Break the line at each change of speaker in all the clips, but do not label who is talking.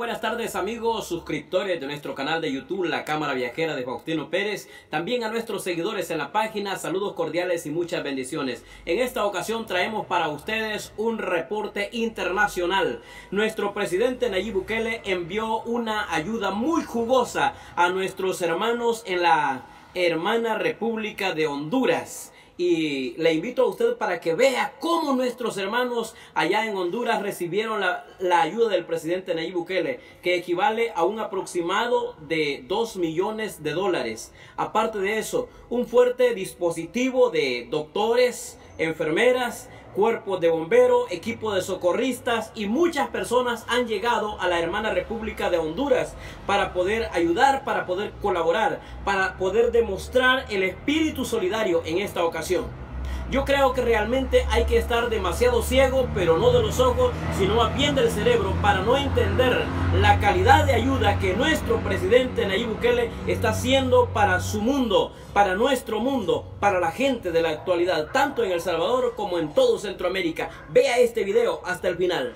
buenas tardes amigos suscriptores de nuestro canal de YouTube La Cámara Viajera de Faustino Pérez, también a nuestros seguidores en la página, saludos cordiales y muchas bendiciones. En esta ocasión traemos para ustedes un reporte internacional. Nuestro presidente Nayib Bukele envió una ayuda muy jugosa a nuestros hermanos en la hermana República de Honduras y le invito a usted para que vea cómo nuestros hermanos allá en Honduras recibieron la, ayuda del presidente Nayib Bukele, que equivale a un aproximado de 2 millones de dólares. Aparte de eso, un fuerte dispositivo de doctores, enfermeras, cuerpos de bomberos, equipo de socorristas y muchas personas han llegado a la hermana República de Honduras para poder ayudar, para poder colaborar, para poder demostrar el espíritu solidario en esta ocasión. Yo creo que realmente hay que estar demasiado ciego, pero no de los ojos, sino más bien del cerebro, para no entender la calidad de ayuda que nuestro presidente Nayib Bukele está haciendo para su mundo, para nuestro mundo, para la gente de la actualidad, tanto en El Salvador como en todo Centroamérica. Vea este video hasta el final.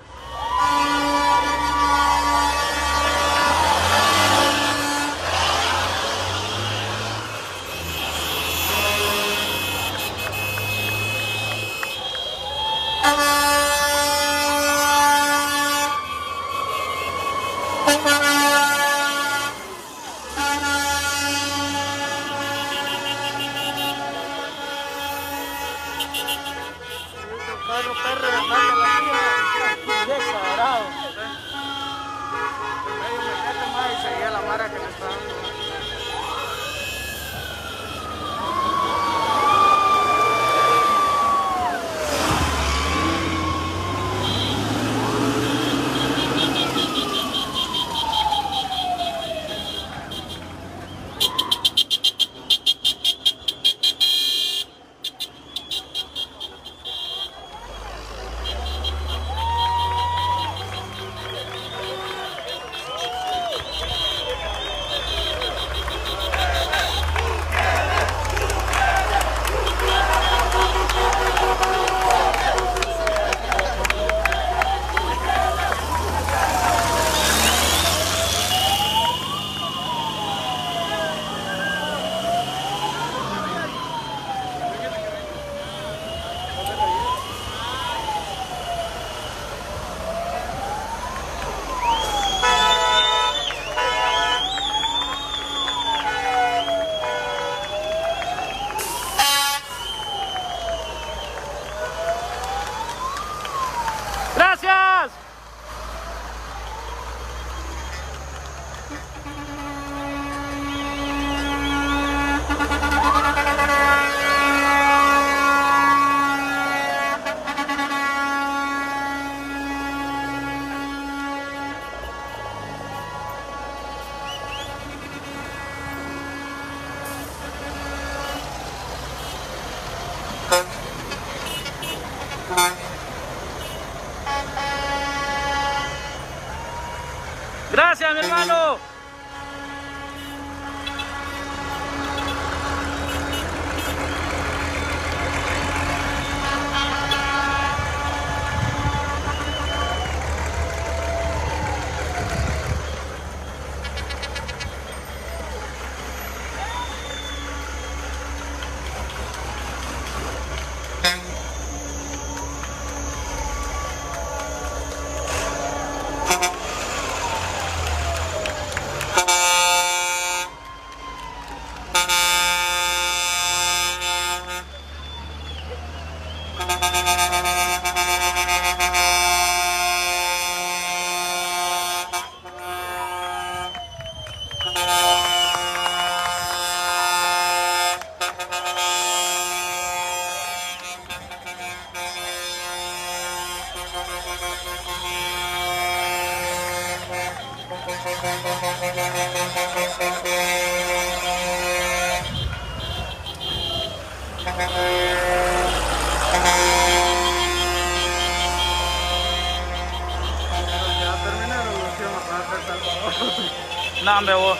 那没我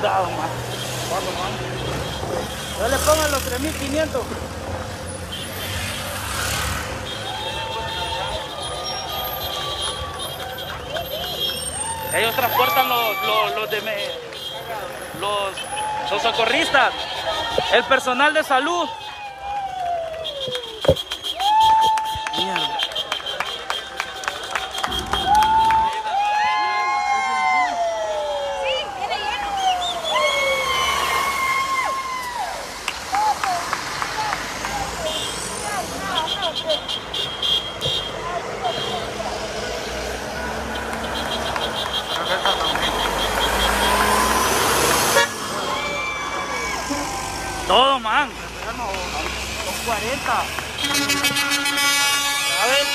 exagerado, man. ¿Cuánto, man? Yo le pongo los 3500. Ellos transportan los, los, los de me- los, los socorristas, el personal de salud. Mierda.
Sí, viene lleno.
Todo, man. 40. ¿Sabes?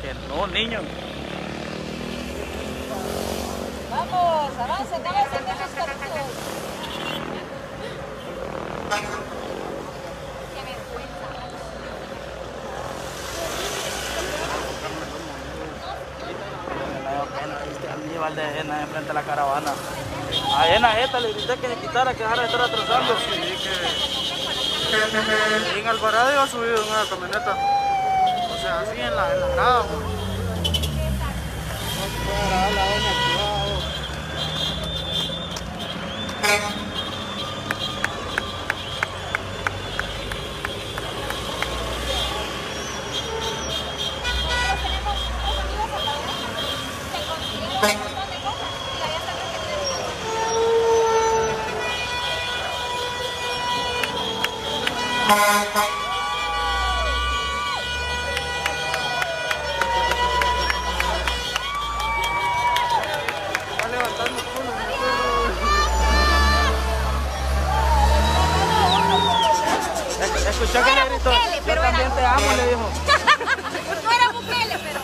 Que no, niño.
Vamos, avancen, avancen, esos
Ena enfrente de la caravana. A esta le grité que se quitara, que dejara de estar atrasando.
Y en Alvarado iba subido en una camioneta. O sea, así en la, en grada.
Amo, le dijo.
No era Bukele, pero.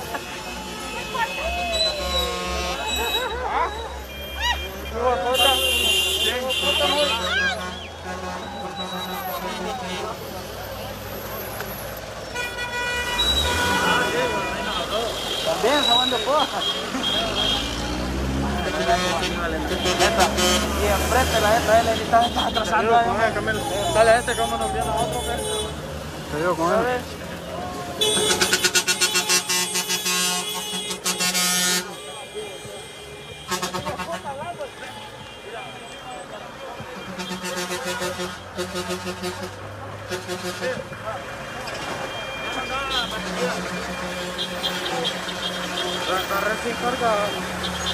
También se van de poja. Y enfrente la esta, él estás atrasando.
Dale a este, cómo nos viene a otro, ¿qué? Te digo con él. La red sin carga.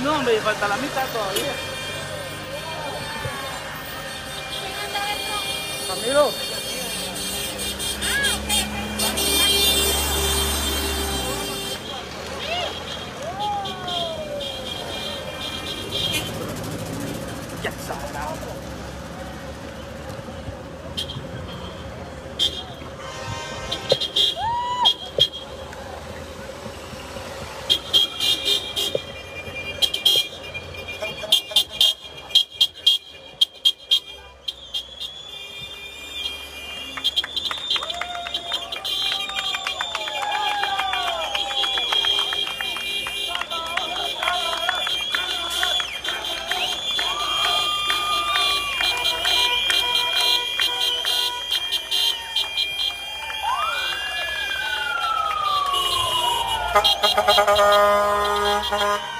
No, hombre, falta la mitad todavía.
Camilo.
Ya exagerado. Uh-huh.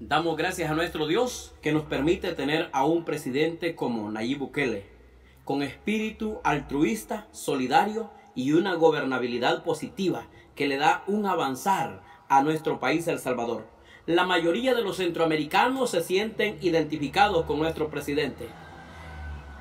Damos gracias a nuestro Dios que nos permite tener a un presidente como Nayib Bukele, con espíritu altruista, solidario y una gobernabilidad positiva que le da un avanzar a nuestro país El Salvador. La mayoría de los centroamericanos se sienten identificados con nuestro presidente.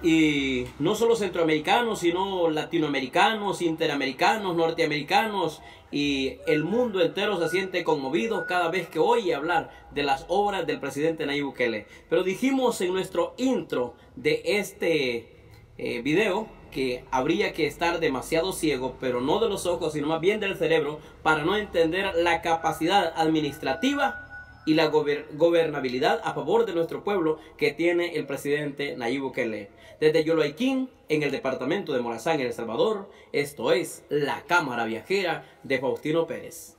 Y no solo centroamericanos, sino latinoamericanos, interamericanos, norteamericanos y el mundo entero se siente conmovido cada vez que oye hablar de las obras del presidente Nayib Bukele. Pero dijimos en nuestro intro de este eh, video que habría que estar demasiado ciego, pero no de los ojos, sino más bien del cerebro, para no entender la capacidad administrativa y la gobernabilidad a favor de nuestro pueblo que tiene el presidente Nayib Bukele. Desde Yoloaiquín, en el departamento de Morazán, en El Salvador, esto es la Cámara Viajera de Faustino Pérez.